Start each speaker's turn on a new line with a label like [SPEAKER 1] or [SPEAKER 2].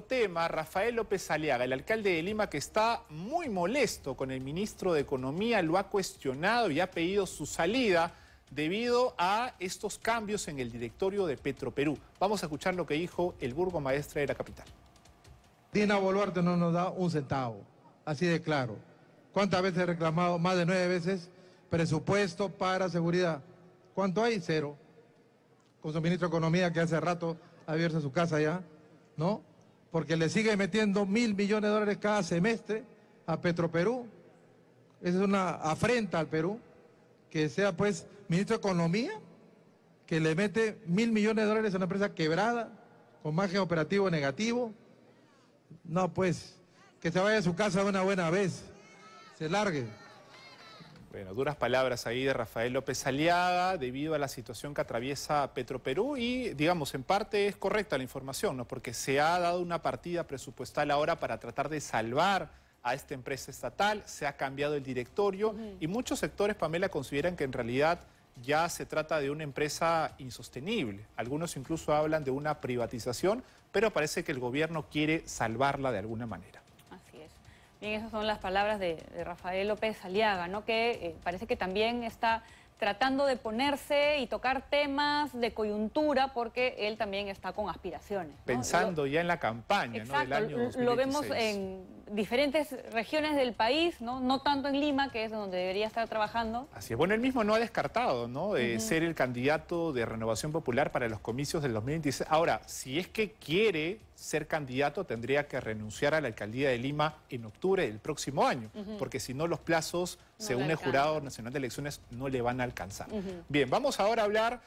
[SPEAKER 1] Tema, Rafael López Aliaga, el alcalde de Lima que está muy molesto con el ministro de Economía, lo ha cuestionado y ha pedido su salida debido a estos cambios en el directorio de Petroperú. Vamos a escuchar lo que dijo el burgomaestre de la capital.
[SPEAKER 2] Dina Boluarte no nos da un centavo, así de claro. ¿Cuántas veces he reclamado? Más de nueve veces presupuesto para seguridad. ¿Cuánto hay? Cero. Con su ministro de Economía que hace rato ha abierto su casa ya, ¿no? Porque le sigue metiendo mil millones de dólares cada semestre a Petroperú. Esa es una afrenta al Perú, que sea pues ministro de Economía, que le mete mil millones de dólares a una empresa quebrada, con margen operativo negativo. No, pues, que se vaya a su casa una buena vez, se largue.
[SPEAKER 1] Bueno, duras palabras ahí de Rafael López Aliaga debido a la situación que atraviesa Petroperú y, digamos, en parte es correcta la información, ¿no? Porque se ha dado una partida presupuestal ahora para tratar de salvar a esta empresa estatal, se ha cambiado el directorio y muchos sectores, Pamela, consideran que en realidad ya se trata de una empresa insostenible. Algunos incluso hablan de una privatización, pero parece que el gobierno quiere salvarla de alguna manera.
[SPEAKER 3] Bien, esas son las palabras de, Rafael López Aliaga, ¿no? que eh, parece que también está tratando de ponerse y tocar temas de coyuntura porque él también está con aspiraciones.
[SPEAKER 1] Pensando ya en la campaña ¿no? del año 2016.
[SPEAKER 3] Lo vemos en diferentes regiones del país, ¿no? no tanto en Lima, que es donde debería estar trabajando.
[SPEAKER 1] Así es. Bueno, él mismo no ha descartado ¿no? ser el candidato de Renovación Popular para los comicios del 2016. Ahora, si es que quiere ser candidato, tendría que renunciar a la alcaldía de Lima en octubre del próximo año, porque si no los plazos, según el Jurado Nacional de Elecciones, no le van a alcanzar. Bien, vamos ahora a hablar